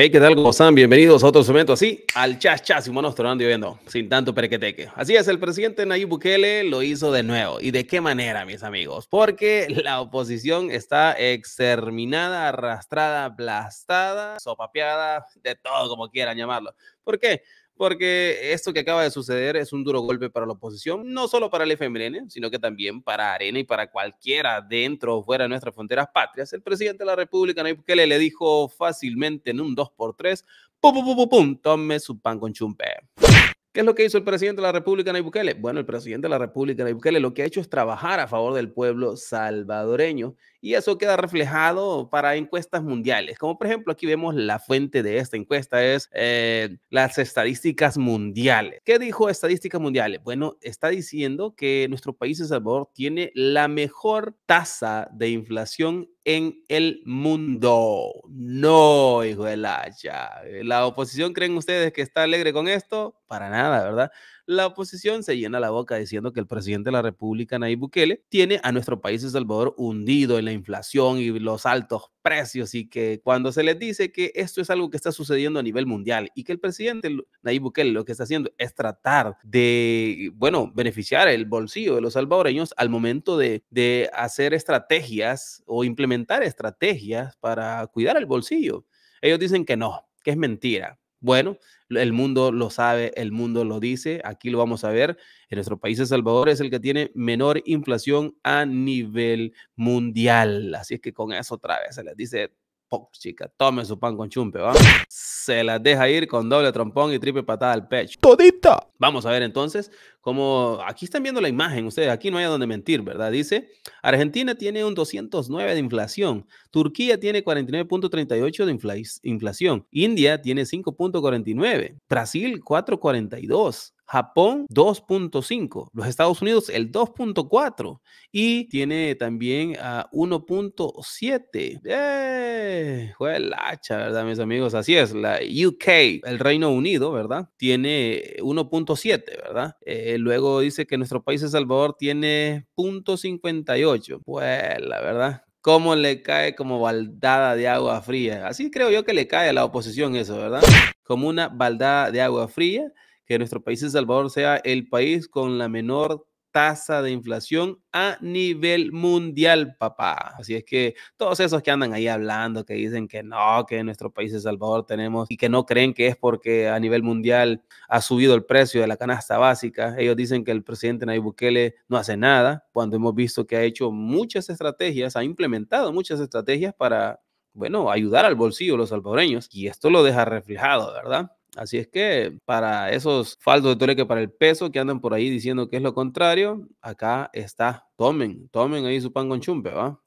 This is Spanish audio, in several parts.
Hey, ¿qué tal? ¿Cómo están? Bienvenidos a otro segmento así, al chas chas y monos tronando y viendo, sin tanto perequeteque. Así es, el presidente Nayib Bukele lo hizo de nuevo. ¿Y de qué manera, mis amigos? Porque la oposición está exterminada, arrastrada, aplastada, sopapeada, de todo como quieran llamarlo. ¿Por qué? Porque esto que acaba de suceder es un duro golpe para la oposición, no solo para el FMLN, sino que también para Arena y para cualquiera dentro o fuera de nuestras fronteras patrias. El presidente de la República, Nayib Bukele, le dijo fácilmente en un 2x3, pum, pum, pum, pum, tome su pan con chumpe. ¿Qué es lo que hizo el presidente de la República, Nayib Bukele? Bueno, el presidente de la República, Nayib Bukele, lo que ha hecho es trabajar a favor del pueblo salvadoreño y eso queda reflejado para encuestas mundiales. Como por ejemplo, aquí vemos la fuente de esta encuesta es eh, las estadísticas mundiales. ¿Qué dijo estadísticas mundiales? Bueno, está diciendo que nuestro país, El Salvador, tiene la mejor tasa de inflación en el mundo. No, hijo de la hacha. ¿La oposición creen ustedes que está alegre con esto? Para nada, ¿verdad? La oposición se llena la boca diciendo que el presidente de la República, Nayib Bukele, tiene a nuestro país, El Salvador, hundido en la inflación y los altos precios y que cuando se les dice que esto es algo que está sucediendo a nivel mundial y que el presidente Nayib Bukele lo que está haciendo es tratar de, bueno, beneficiar el bolsillo de los salvadoreños al momento de, de hacer estrategias o implementar estrategias para cuidar el bolsillo. Ellos dicen que no, que es mentira. Bueno, el mundo lo sabe, el mundo lo dice, aquí lo vamos a ver. En nuestro país, El Salvador es el que tiene menor inflación a nivel mundial. Así es que con eso otra vez se les dice chica, tome su pan con chumpe, ¿va? Se las deja ir con doble trompón y triple patada al pecho. Todita. Vamos a ver entonces cómo, aquí están viendo la imagen, ustedes, aquí no hay donde mentir, ¿verdad? Dice, Argentina tiene un 209 de inflación, Turquía tiene 49.38 de inflación, India tiene 5.49, Brasil 4.42. Japón 2.5, los Estados Unidos el 2.4 y tiene también a 1.7. ¡Eh! Fue el hacha, ¿verdad, mis amigos? Así es, la UK, el Reino Unido, ¿verdad? Tiene 1.7, ¿verdad? Eh, luego dice que nuestro país, El Salvador, tiene 0.58. Pues, la verdad, cómo le cae como baldada de agua fría. Así creo yo que le cae a la oposición eso, ¿verdad? Como una baldada de agua fría que nuestro país El Salvador sea el país con la menor tasa de inflación a nivel mundial, papá. Así es que todos esos que andan ahí hablando, que dicen que no, que en nuestro país El Salvador tenemos y que no creen que es porque a nivel mundial ha subido el precio de la canasta básica, ellos dicen que el presidente Nayib Bukele no hace nada, cuando hemos visto que ha hecho muchas estrategias, ha implementado muchas estrategias para, bueno, ayudar al bolsillo de los salvadoreños y esto lo deja reflejado, ¿verdad? Así es que para esos faldos de que para el peso que andan por ahí diciendo que es lo contrario, acá está. Tomen, tomen ahí su pan con chumpe, ¿va?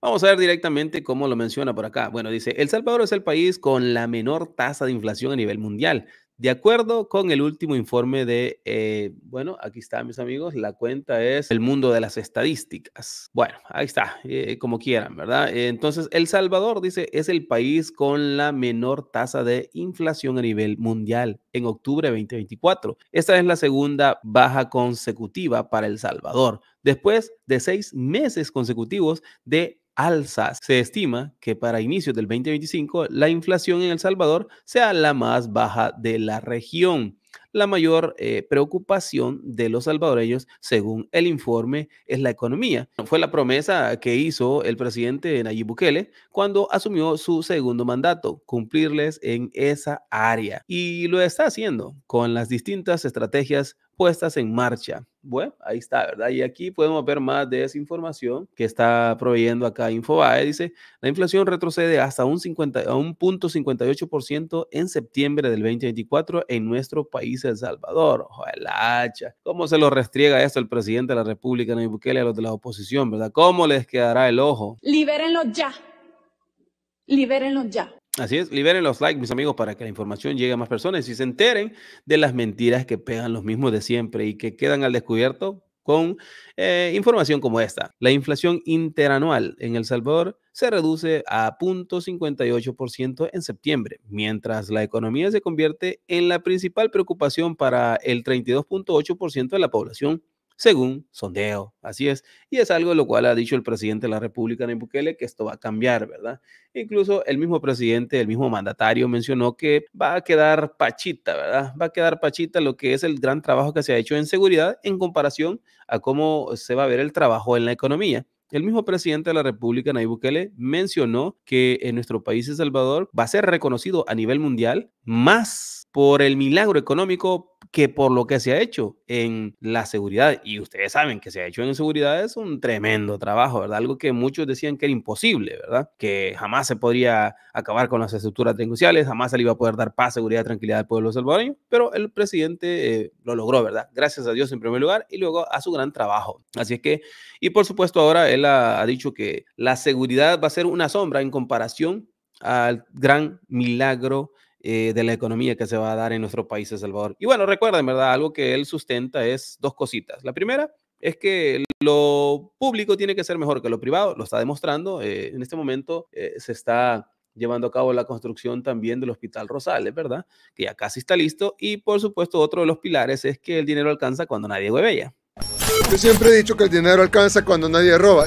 Vamos a ver directamente cómo lo menciona por acá. Bueno, dice, El Salvador es el país con la menor tasa de inflación a nivel mundial. De acuerdo con el último informe de, eh, bueno, aquí está, mis amigos, la cuenta es el mundo de las estadísticas. Bueno, ahí está, eh, como quieran, ¿verdad? Entonces, El Salvador, dice, es el país con la menor tasa de inflación a nivel mundial en octubre de 2024. Esta es la segunda baja consecutiva para El Salvador, después de seis meses consecutivos de alzas. Se estima que para inicios del 2025 la inflación en El Salvador sea la más baja de la región. La mayor eh, preocupación de los salvadoreños, según el informe, es la economía. Fue la promesa que hizo el presidente Nayib Bukele cuando asumió su segundo mandato, cumplirles en esa área. Y lo está haciendo con las distintas estrategias puestas en marcha. Bueno, ahí está, ¿verdad? Y aquí podemos ver más de esa información que está proveyendo acá Infobae. Dice, la inflación retrocede hasta un, 50, a un punto 58% en septiembre del 2024 en nuestro país, El Salvador. Ojalá. ¿Cómo se lo restriega esto el presidente de la República, Nayib Bukele, a los de la oposición, verdad? ¿Cómo les quedará el ojo? Libérenlo ya. Libérenlo ya. Así es, liberen los likes, mis amigos, para que la información llegue a más personas y se enteren de las mentiras que pegan los mismos de siempre y que quedan al descubierto con eh, información como esta. La inflación interanual en El Salvador se reduce a 0.58% en septiembre, mientras la economía se convierte en la principal preocupación para el 32.8% de la población según sondeo. Así es. Y es algo lo cual ha dicho el presidente de la República, Nayib Bukele, que esto va a cambiar, ¿verdad? Incluso el mismo presidente, el mismo mandatario mencionó que va a quedar pachita, ¿verdad? Va a quedar pachita lo que es el gran trabajo que se ha hecho en seguridad en comparación a cómo se va a ver el trabajo en la economía. El mismo presidente de la República, Nayib Bukele, mencionó que en nuestro país, El Salvador, va a ser reconocido a nivel mundial más por el milagro económico que por lo que se ha hecho en la seguridad. Y ustedes saben que se ha hecho en seguridad es un tremendo trabajo, ¿verdad? Algo que muchos decían que era imposible, ¿verdad? Que jamás se podría acabar con las estructuras delincuenciales, jamás se le iba a poder dar paz, seguridad, tranquilidad al pueblo salvadoreño, pero el presidente eh, lo logró, ¿verdad? Gracias a Dios en primer lugar y luego a su gran trabajo. Así es que, y por supuesto ahora él ha dicho que la seguridad va a ser una sombra en comparación al gran milagro eh, de la economía que se va a dar en nuestro país, El Salvador. Y bueno, recuerden, ¿verdad? Algo que él sustenta es dos cositas. La primera es que lo público tiene que ser mejor que lo privado, lo está demostrando. Eh, en este momento eh, se está llevando a cabo la construcción también del Hospital Rosales, ¿verdad? Que ya casi está listo. Y por supuesto, otro de los pilares es que el dinero alcanza cuando nadie hueve Yo siempre he dicho que el dinero alcanza cuando nadie roba.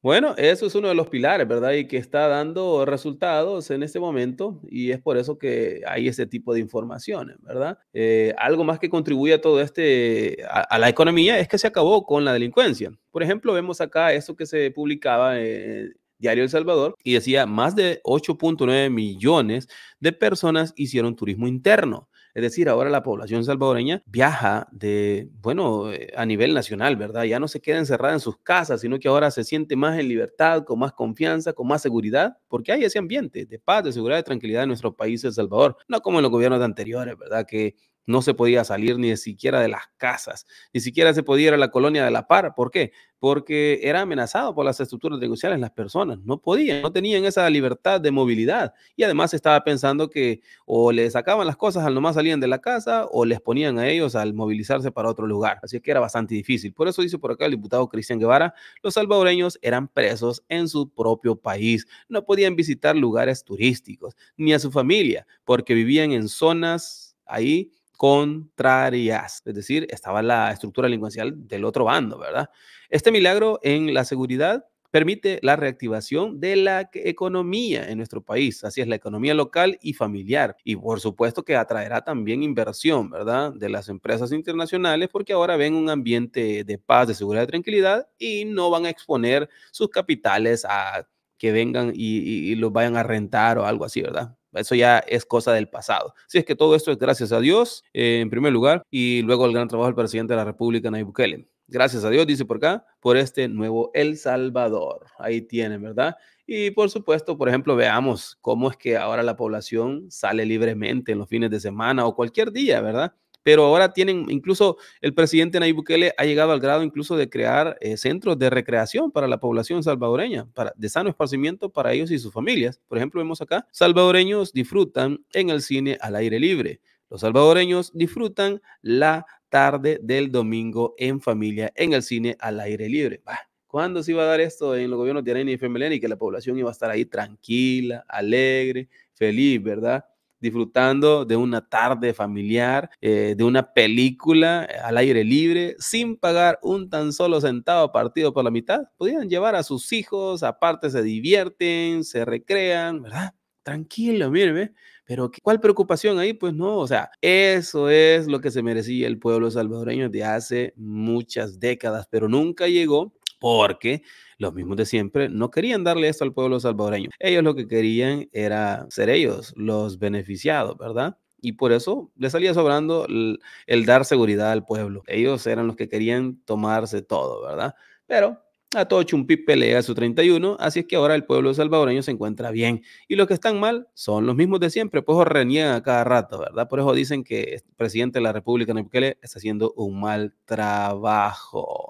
Bueno, eso es uno de los pilares, ¿verdad? Y que está dando resultados en este momento y es por eso que hay ese tipo de informaciones, ¿verdad? Eh, algo más que contribuye a todo este, a, la economía es que se acabó con la delincuencia. Por ejemplo, vemos acá eso que se publicaba en Diario El Salvador y decía más de 8.9 millones de personas hicieron turismo interno. Es decir, ahora la población salvadoreña viaja de, bueno, eh, a nivel nacional, ¿verdad? Ya no se queda encerrada en sus casas, sino que ahora se siente más en libertad, con más confianza, con más seguridad, porque hay ese ambiente de paz, de seguridad, de tranquilidad en nuestro país, El Salvador, no como en los gobiernos anteriores, ¿verdad? Que no se podía salir ni siquiera de las casas, ni siquiera se podía ir a la colonia de La Par. ¿Por qué? Porque era amenazado por las estructuras negociales las personas, no podían, no tenían esa libertad de movilidad y además estaba pensando que o les sacaban las cosas al nomás salían de la casa o les ponían a ellos al movilizarse para otro lugar. Así que era bastante difícil. Por eso dice por acá el diputado Cristian Guevara, los salvadoreños eran presos en su propio país, no podían visitar lugares turísticos ni a su familia porque vivían en zonas ahí contrarias, es decir, estaba la estructura delincuencial del otro bando, ¿verdad? Este milagro en la seguridad permite la reactivación de la economía en nuestro país, así es la economía local y familiar, y por supuesto que atraerá también inversión, ¿verdad? De las empresas internacionales, porque ahora ven un ambiente de paz, de seguridad y tranquilidad y no van a exponer sus capitales a que vengan y, y los vayan a rentar o algo así, ¿verdad? Eso ya es cosa del pasado. Si es que todo esto es gracias a Dios, eh, en primer lugar, y luego el gran trabajo del presidente de la República, Nayib Bukele. Gracias a Dios, dice por acá, por este nuevo El Salvador. Ahí tienen, ¿verdad? Y por supuesto, por ejemplo, veamos cómo es que ahora la población sale libremente en los fines de semana o cualquier día, ¿verdad? Pero ahora tienen, incluso el presidente Nayib Bukele ha llegado al grado incluso de crear eh, centros de recreación para la población salvadoreña, para, de sano esparcimiento para ellos y sus familias. Por ejemplo, vemos acá, salvadoreños disfrutan en el cine al aire libre. Los salvadoreños disfrutan la tarde del domingo en familia en el cine al aire libre. ¿Cuándo se iba a dar esto en los gobiernos de Arena y Femelén y que la población iba a estar ahí tranquila, alegre, feliz, verdad? Disfrutando de una tarde familiar, eh, de una película eh, al aire libre, sin pagar un tan solo centavo partido por la mitad. Podían llevar a sus hijos, aparte se divierten, se recrean, ¿verdad? Tranquilo, mire, pero ¿cuál preocupación ahí? Pues no, o sea, eso es lo que se merecía el pueblo salvadoreño de hace muchas décadas, pero nunca llegó porque los mismos de siempre no querían darle esto al pueblo salvadoreño. Ellos lo que querían era ser ellos los beneficiados, ¿verdad? Y por eso les salía sobrando el, el dar seguridad al pueblo. Ellos eran los que querían tomarse todo, ¿verdad? Pero a todo Chumpipe le llega su 31, así es que ahora el pueblo salvadoreño se encuentra bien. Y los que están mal son los mismos de siempre, pues reniegan a cada rato, ¿verdad? Por eso dicen que el presidente de la República, Nayib está haciendo un mal trabajo.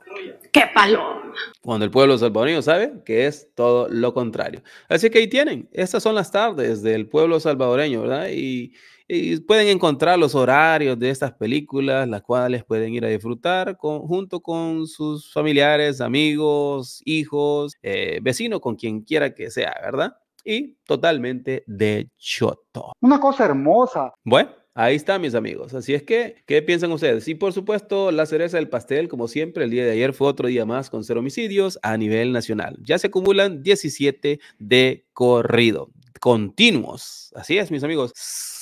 ¡Qué paloma! Cuando el pueblo salvadoreño sabe que es todo lo contrario. Así que ahí tienen, estas son las tardes del pueblo salvadoreño, ¿verdad? Y y pueden encontrar los horarios de estas películas, las cuales pueden ir a disfrutar junto con sus familiares, amigos, hijos, eh, vecinos, con quien quiera que sea, ¿verdad? Y totalmente de choto. Una cosa hermosa. Bueno, Ahí está, mis amigos. Así es que, ¿qué piensan ustedes? Y por supuesto, la cereza del pastel, como siempre, el día de ayer fue otro día más con cero homicidios a nivel nacional. Ya se acumulan 17 de corrido, continuos. Así es, mis amigos.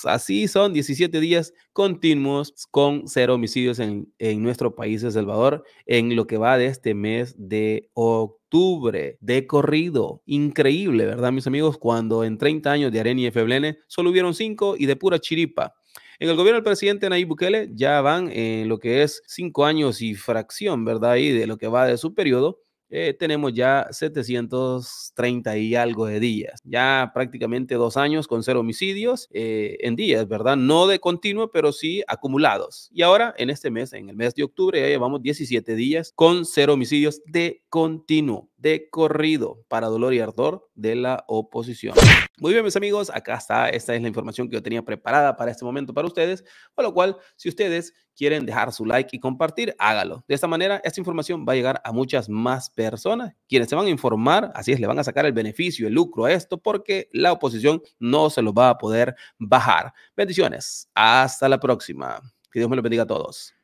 Así son 17 días continuos con cero homicidios en, en nuestro país de Salvador en lo que va de este mes de octubre de corrido. Increíble, ¿verdad, mis amigos? Cuando en 30 años de Arena y Feblene solo hubieron 5 y de pura chiripa. En el gobierno del presidente Nayib Bukele ya van en lo que es cinco años y fracción, ¿verdad? Y de lo que va de su periodo, eh, tenemos ya 730 y algo de días, ya prácticamente dos años con cero homicidios eh, en días, ¿verdad? No de continuo, pero sí acumulados. Y ahora, en este mes, en el mes de octubre, ya llevamos 17 días con cero homicidios de continuo, de corrido, para dolor y ardor de la oposición. Muy bien, mis amigos, acá está, esta es la información que yo tenía preparada para este momento para ustedes, por lo cual, si ustedes quieren dejar su like y compartir, hágalo. De esta manera, esta información va a llegar a muchas más personas, quienes se van a informar, así es, le van a sacar el beneficio, el lucro a esto, porque la oposición no se lo va a poder bajar. Bendiciones. Hasta la próxima. Que Dios me lo bendiga a todos.